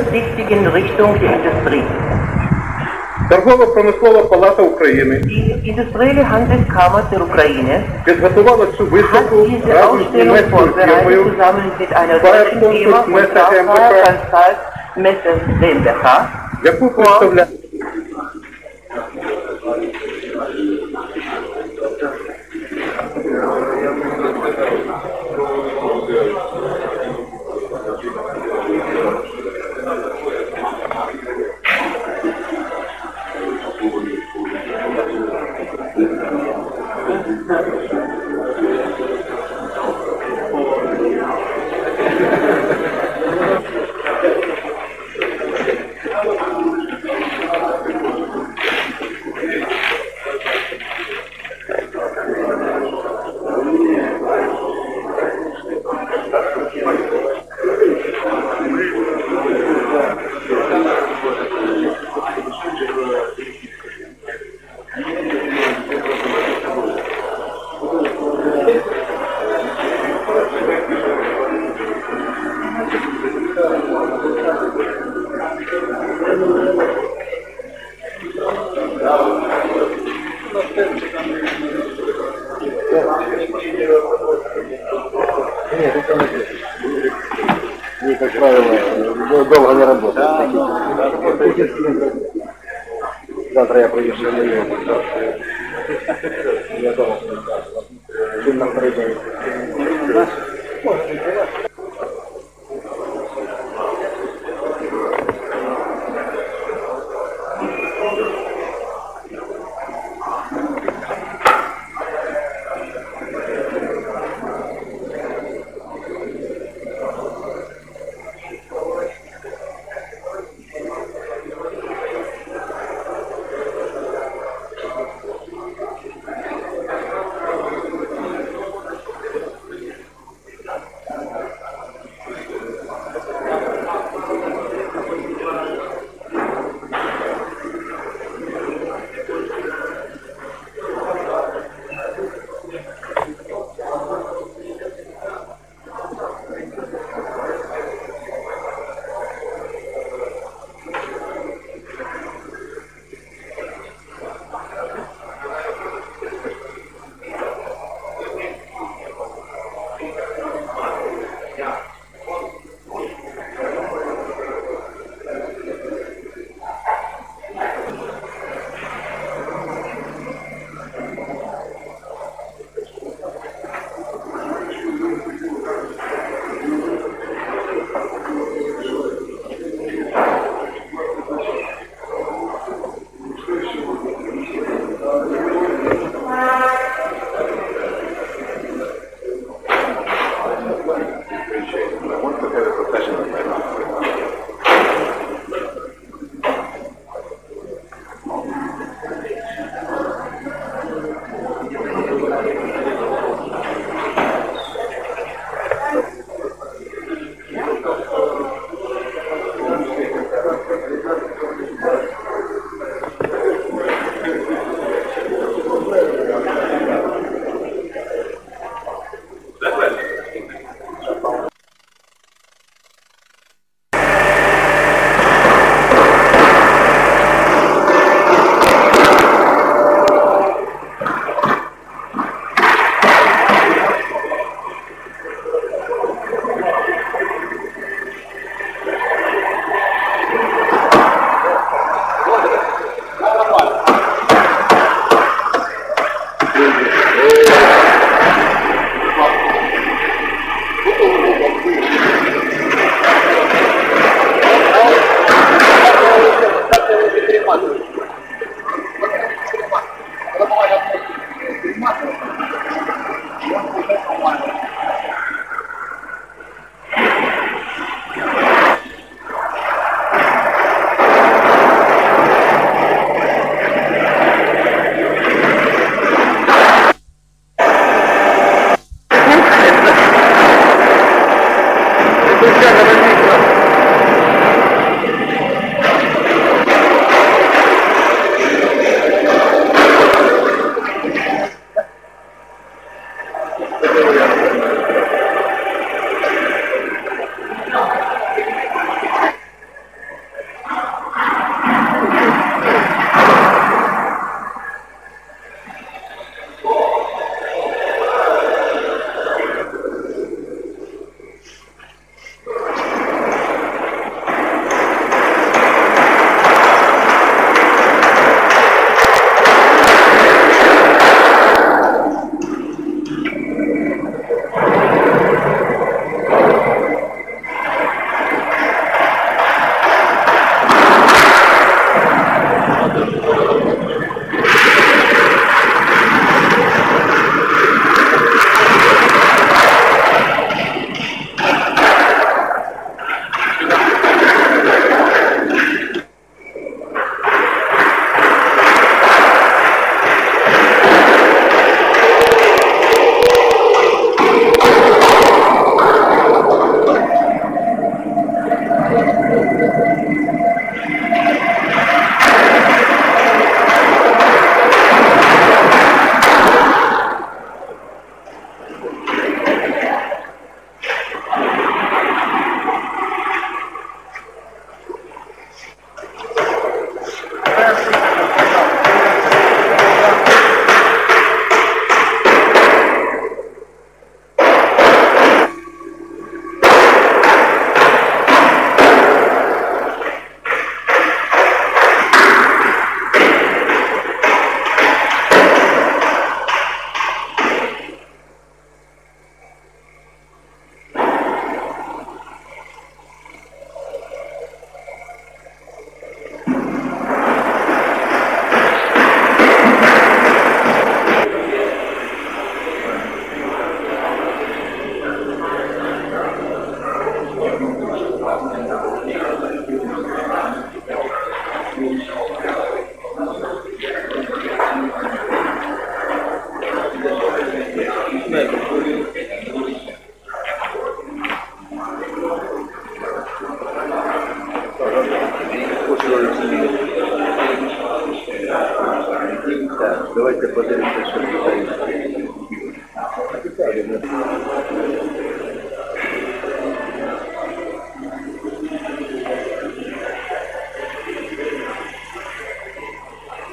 wichtigen Richtung der Industrie. Торгово-промислова палата України Die industrielle Handelskammer der Ukraine підготувала цю hat виставку diese разом з Ausstellung німецькою vorbereitet фірмою zusammen mit einer deutschen Firma und Messe Trafar GmbH. Consult Messe GmbH. яку представляє И, как правило, долго не работает. Завтра я приеду на него. Я дома. День на второй день.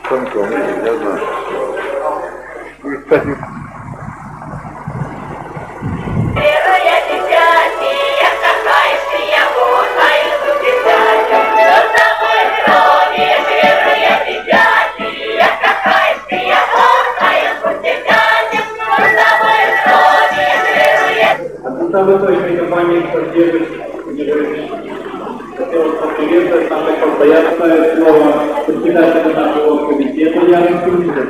Станком, я знаю. Кстати, Первая дитяти, я кохаюсь, я поприветствовать наше постоянное слово председателя нашего комитета Яна Кузина.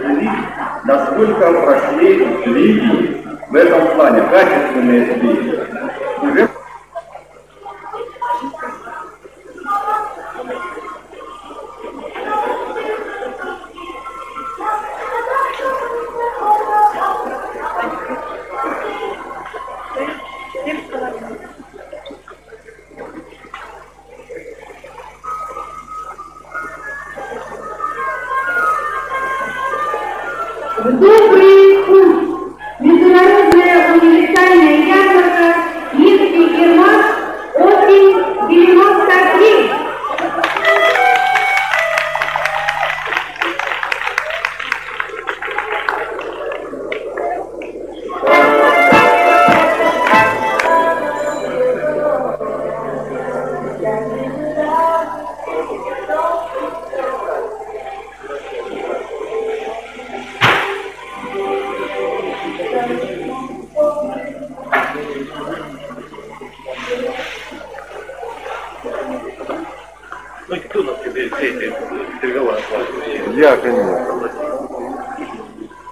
насколько прошли сдвиги в этом плане, качественные сдвиги.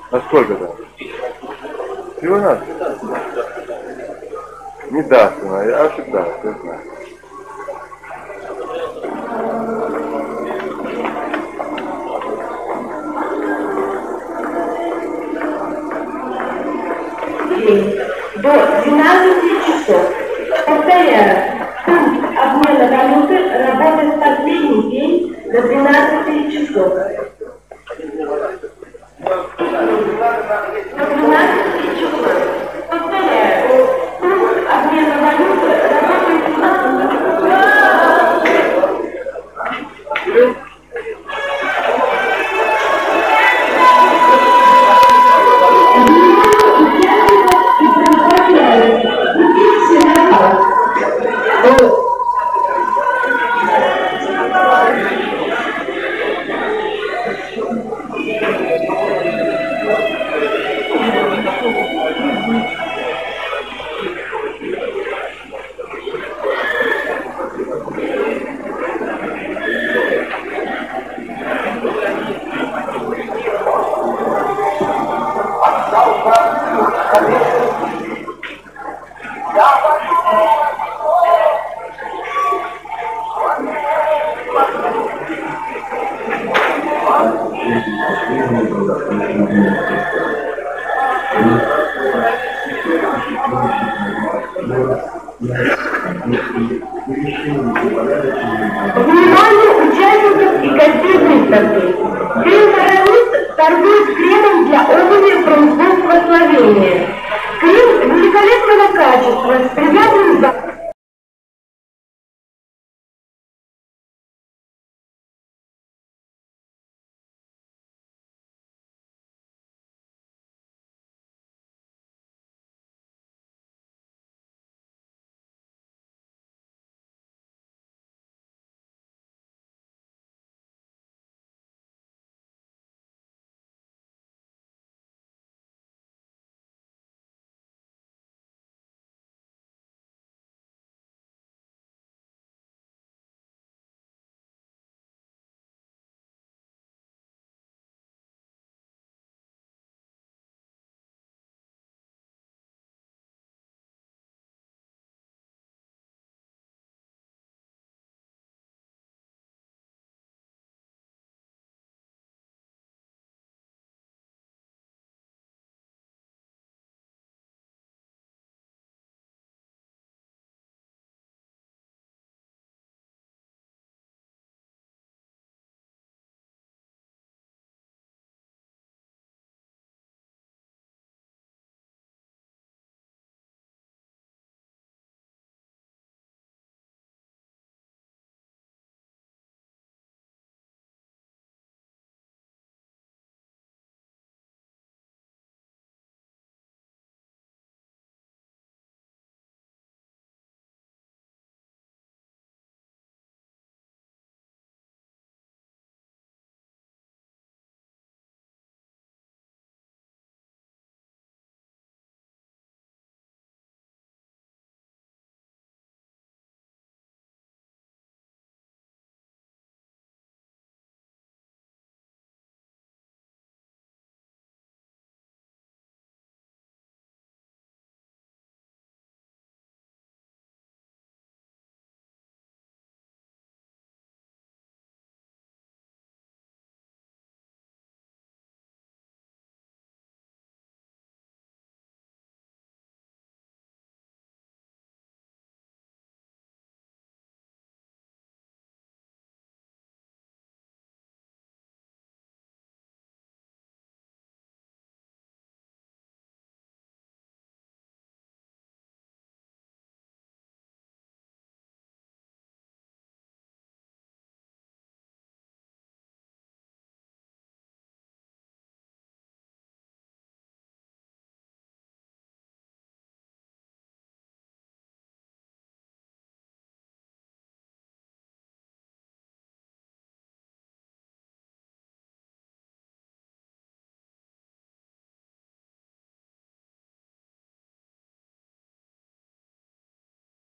А сколько там? Всего нас? Не даст она, я ошибаюсь, я знаю. До 12 часов. Повторяю, пункт обмена валюты работает последний день до 12 часов. Oh.